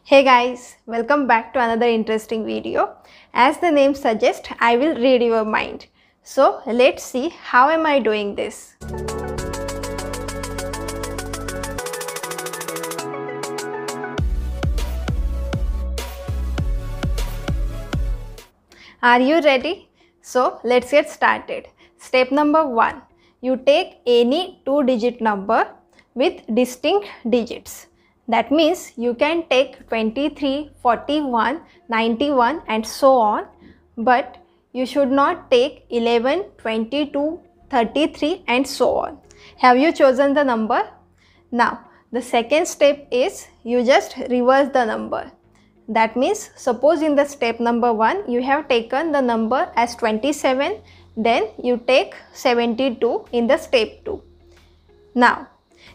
Hey guys, welcome back to another interesting video. As the name suggests, I will read your mind. So let's see how am I doing this. Are you ready? So let's get started. Step number 1. You take any two digit number with distinct digits. That means you can take 23, 41, 91 and so on but you should not take 11, 22, 33 and so on. Have you chosen the number? Now the second step is you just reverse the number. That means suppose in the step number 1 you have taken the number as 27 then you take 72 in the step 2. Now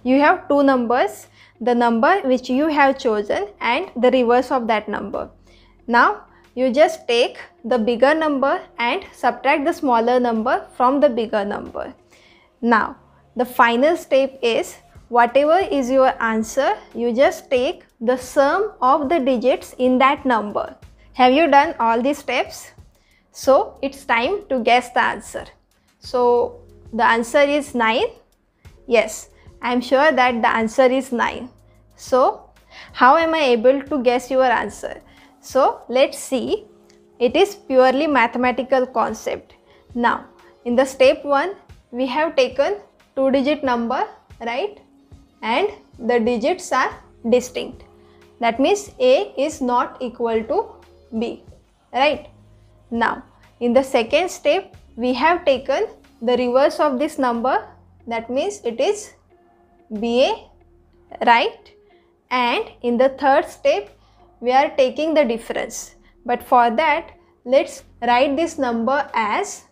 you have two numbers the number which you have chosen and the reverse of that number. Now you just take the bigger number and subtract the smaller number from the bigger number. Now the final step is whatever is your answer you just take the sum of the digits in that number. Have you done all these steps? So it's time to guess the answer. So the answer is 9. Yes, I am sure that the answer is 9. So how am I able to guess your answer? So let's see. It is purely mathematical concept. Now in the step 1 we have taken two digit number right and the digits are distinct. That means A is not equal to B right. Now in the second step we have taken the reverse of this number that means it is BA right? And in the third step we are taking the difference. But for that let's write this number as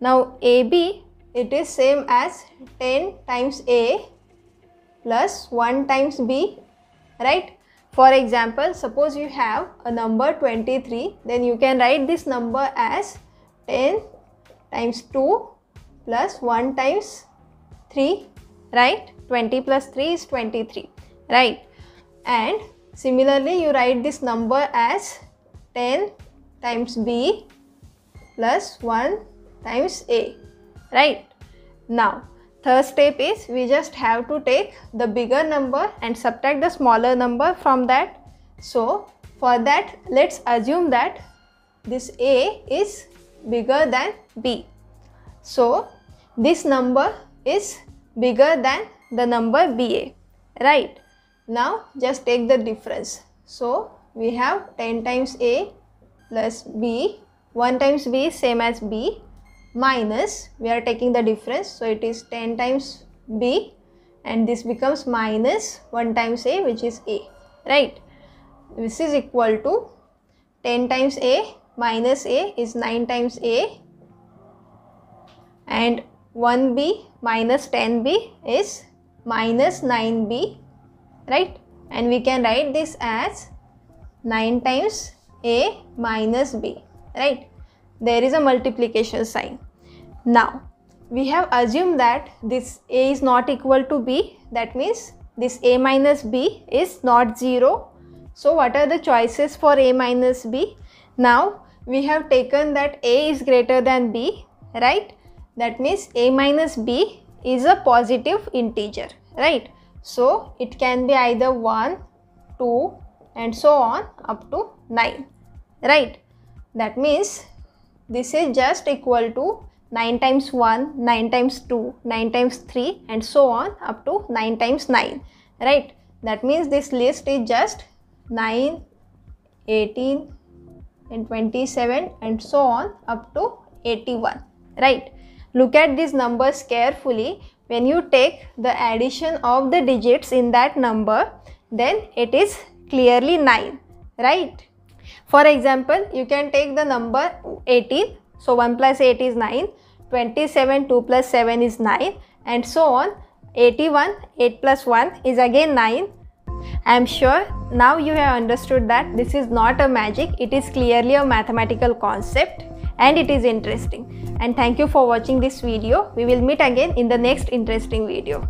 now AB it is same as 10 times A plus 1 times B right? For example suppose you have a number 23 then you can write this number as 10 times 2 plus 1 times 3 right 20 plus 3 is 23 right? And similarly you write this number as 10 times b plus 1 times a right? Now third step is we just have to take the bigger number and subtract the smaller number from that. So for that let's assume that this a is bigger than b. So this number is bigger than the number ba right now just take the difference. So we have 10 times A plus B. 1 times B same as B minus we are taking the difference. So it is 10 times B and this becomes minus 1 times A which is A right. This is equal to 10 times A minus A is 9 times A and 1B minus 10B is minus 9B right? And we can write this as 9 times a minus b right? There is a multiplication sign. Now we have assumed that this a is not equal to b. That means this a minus b is not 0 so what are the choices for a minus b? Now we have taken that a is greater than b right that means a minus b is a positive integer right so it can be either 1, 2 and so on up to 9. Right. That means this is just equal to 9 times 1, 9 times 2, 9 times 3 and so on up to 9 times 9. Right. That means this list is just 9, 18 and 27 and so on up to 81. Right. Look at these numbers carefully. When you take the addition of the digits in that number then it is clearly 9 right? For example you can take the number 18 so 1 plus 8 is 9 27 2 plus 7 is 9 and so on. 81 8 plus 1 is again 9 I am sure now you have understood that this is not a magic. It is clearly a mathematical concept and it is interesting. And thank you for watching this video. We will meet again in the next interesting video